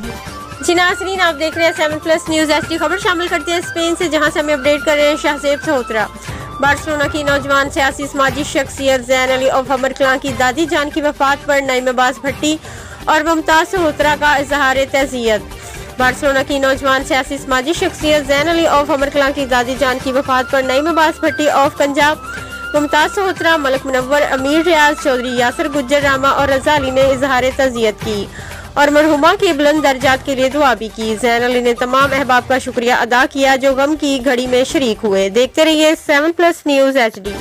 नाजरीन, आप देख रहे हैं सेवन प्लस न्यूज़ एच खबर। शामिल करते हैं स्पेन से, जहाँ से हमें अपडेट कर रहे हैं शाहजेब सहोत्रा बार्सलोना की नौजवान सियासी समाजी शख्सियत जैन अली और हमर कलां की दादी जान की वफात पर नईम अब्बास भट्टी और मुमताज़ सहोत्रा का इजहार तजियत। बार्सलोना की नौजवान सियासी समाजी शख्सियत जैन अली ऑफ़ हमर कलां की दादी जान की वफात पर नईम अब्बास भट्टी ऑफ़ पंजाब। मुमताज़ सहोत्रा, मलक मुनवर अमीर रियाज चौधरी यासर गुजर रामा और रजा अली ने इजहार तजियत की। और मरहुमा के बुलंद दर्जात के लिए दुआ भी की। जैन अली ने तमाम अहबाब का शुक्रिया अदा किया, जो गम की घड़ी में शरीक हुए। देखते रहिए seven plus news H D